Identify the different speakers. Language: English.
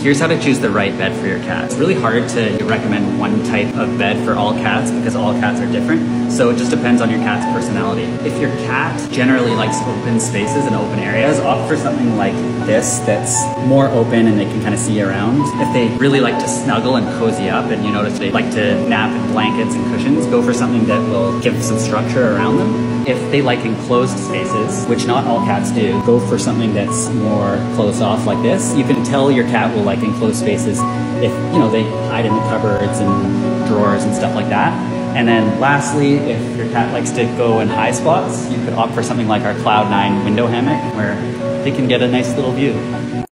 Speaker 1: Here's how to choose the right bed for your cat. It's really hard to recommend one type of bed for all cats because all cats are different. So it just depends on your cat's personality. If your cat generally likes open spaces and open areas, opt for something like this that's more open and they can kind of see around. If they really like to snuggle and cozy up and you notice they like to nap in blankets and cushions, go for something that will give some structure around them. If they like enclosed spaces, which not all cats do, go for something that's more closed off like this. You can tell your cat will like enclosed spaces if, you know, they hide in the cupboards and drawers and stuff like that. And then lastly, if your cat likes to go in high spots, you could opt for something like our Cloud9 window hammock where they can get a nice little view.